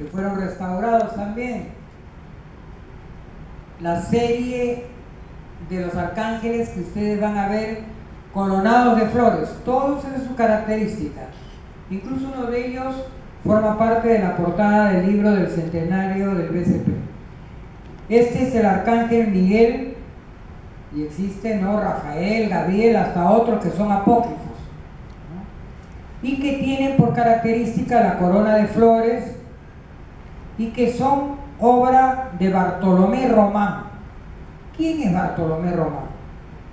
que fueron restaurados también. La serie de los arcángeles que ustedes van a ver coronados de flores, todos en su característica. Incluso uno de ellos forma parte de la portada del libro del centenario del BCP. Este es el arcángel Miguel y existe ¿no? Rafael, Gabriel, hasta otros que son apócrifos. Y que tienen por característica la corona de flores y que son obra de Bartolomé Román. ¿Quién es Bartolomé Román?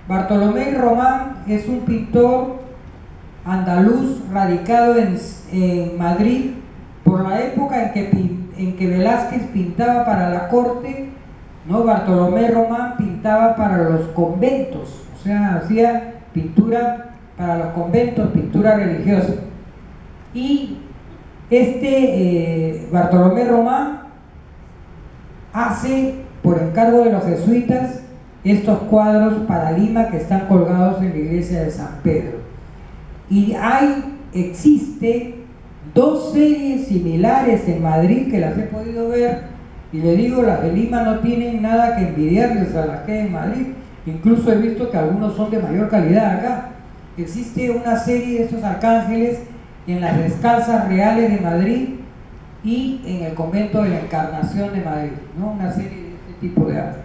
Bartolomé Román es un pintor andaluz radicado en, Madrid por la época en que, en que Velázquez pintaba para la corte, ¿no? Bartolomé Román pintaba para los conventos, o sea, hacía pintura para los conventos, pintura religiosa. Y este eh, Bartolomé Román hace, por encargo de los jesuitas, estos cuadros para Lima que están colgados en la iglesia de San Pedro. Y hay, existe dos series similares en Madrid que las he podido ver y le digo, las de Lima no tienen nada que envidiarles a las que en Madrid. Incluso he visto que algunos son de mayor calidad acá. Existe una serie de estos arcángeles en las descalzas reales de Madrid y en el convento de la Encarnación de Madrid, ¿no? Una serie de este tipo de arte.